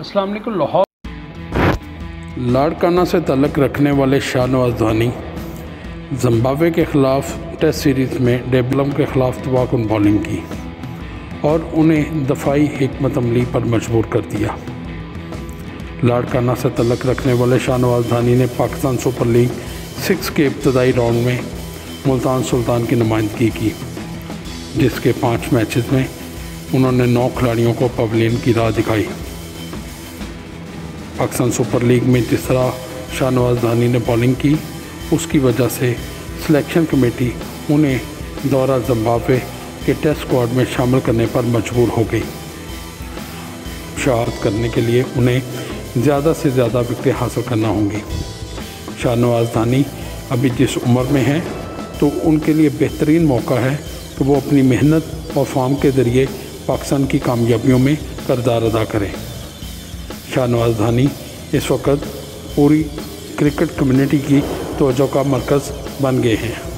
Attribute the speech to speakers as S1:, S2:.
S1: वालेकुम, लाहौर। लाड़काना से तलक रखने वाले शाहनवाज धानी जम्बावे के ख़िलाफ़ टेस्ट सीरीज़ में डेबलम के ख़िलाफ़ तबाहकुन बॉलिंग की और उन्हें दफाई हमत अमली पर मजबूर कर दिया। लाड़काना से तलक रखने वाले शाहनवाज धानी ने पाकिस्तान सुपर लीग सिक्स के इब्तदाई राउंड में मुल्तान सुल्तान की नुमाइंदगी की, जिसके पाँच मैचेस में उन्होंने नौ खिलाड़ियों को पवलियन की राह दिखाई। पाकिस्तान सुपर लीग में जिस तरह शाहनवाज धानी ने बॉलिंग की, उसकी वजह से सिलेक्शन कमेटी उन्हें दौरा जम्बावे के टेस्ट स्क्वाड में शामिल करने पर मजबूर हो गई। शहारत करने के लिए उन्हें ज़्यादा से ज़्यादा विकटें हासिल करना होंगी। शाहनवाज धानी अभी जिस उम्र में हैं तो उनके लिए बेहतरीन मौका है कि वो अपनी मेहनत और फॉर्म के ज़रिए पाकिस्तान की कामयाबियों में करदार अदा करें। शाहनवाज धानी इस वक्त पूरी क्रिकेट कम्युनिटी की तोजो का मरकज़ बन गए हैं।